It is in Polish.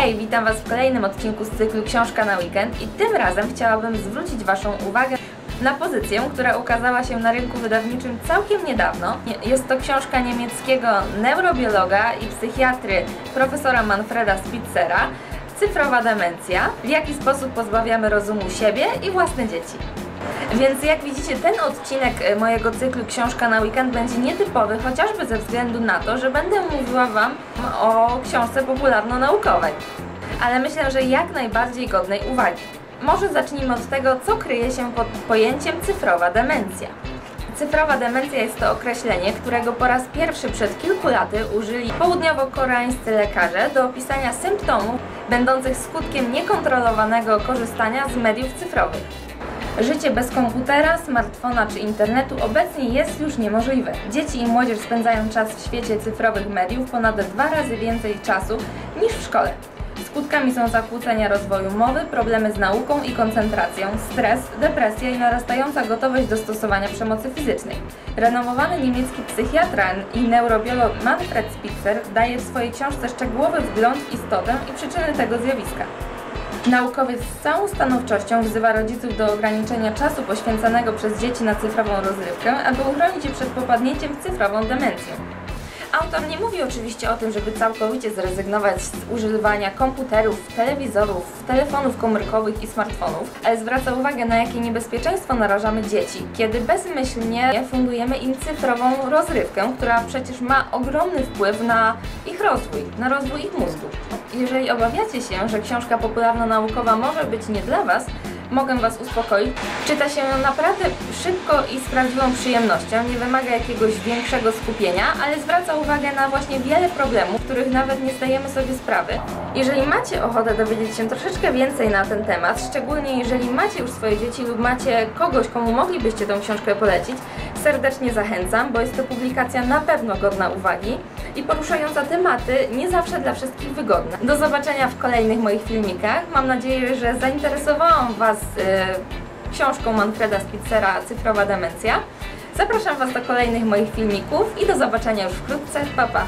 Hej, witam Was w kolejnym odcinku z cyklu Książka na weekend i tym razem chciałabym zwrócić Waszą uwagę na pozycję, która ukazała się na rynku wydawniczym całkiem niedawno. Jest to książka niemieckiego neurobiologa i psychiatry profesora Manfreda Spitzera Cyfrowa demencja. W jaki sposób pozbawiamy rozumu siebie i własne dzieci. Więc jak widzicie, ten odcinek e, mojego cyklu Książka na weekend będzie nietypowy, chociażby ze względu na to, że będę mówiła Wam o książce popularno-naukowej. Ale myślę, że jak najbardziej godnej uwagi. Może zacznijmy od tego, co kryje się pod pojęciem cyfrowa demencja. Cyfrowa demencja jest to określenie, którego po raz pierwszy przed kilku laty użyli południowo-koreańscy lekarze do opisania symptomów będących skutkiem niekontrolowanego korzystania z mediów cyfrowych. Życie bez komputera, smartfona czy internetu obecnie jest już niemożliwe. Dzieci i młodzież spędzają czas w świecie cyfrowych mediów ponad dwa razy więcej czasu niż w szkole. Skutkami są zakłócenia rozwoju mowy, problemy z nauką i koncentracją, stres, depresja i narastająca gotowość do stosowania przemocy fizycznej. Renomowany niemiecki psychiatra i neurobiolog Manfred Spitzer daje w swojej książce szczegółowy wgląd w istotę i przyczyny tego zjawiska. Naukowiec z całą stanowczością wzywa rodziców do ograniczenia czasu poświęcanego przez dzieci na cyfrową rozrywkę, aby uchronić je przed popadnięciem w cyfrową demencję. Autor nie mówi oczywiście o tym, żeby całkowicie zrezygnować z używania komputerów, telewizorów, telefonów komórkowych i smartfonów, ale zwraca uwagę na jakie niebezpieczeństwo narażamy dzieci, kiedy bezmyślnie fundujemy im cyfrową rozrywkę, która przecież ma ogromny wpływ na ich rozwój, na rozwój ich mózgu. Jeżeli obawiacie się, że książka popularno-naukowa może być nie dla Was, mogę Was uspokoić. Czyta się naprawdę szybko i z prawdziwą przyjemnością, nie wymaga jakiegoś większego skupienia, ale zwraca uwagę na właśnie wiele problemów, których nawet nie zdajemy sobie sprawy. Jeżeli macie ochotę dowiedzieć się troszeczkę więcej na ten temat, szczególnie jeżeli macie już swoje dzieci lub macie kogoś, komu moglibyście tą książkę polecić, serdecznie zachęcam, bo jest to publikacja na pewno godna uwagi i poruszająca tematy nie zawsze dla wszystkich wygodne. Do zobaczenia w kolejnych moich filmikach. Mam nadzieję, że zainteresowałam Was y, książką Manfreda Spitzera Cyfrowa demencja. Zapraszam Was do kolejnych moich filmików i do zobaczenia już wkrótce. Pa, pa!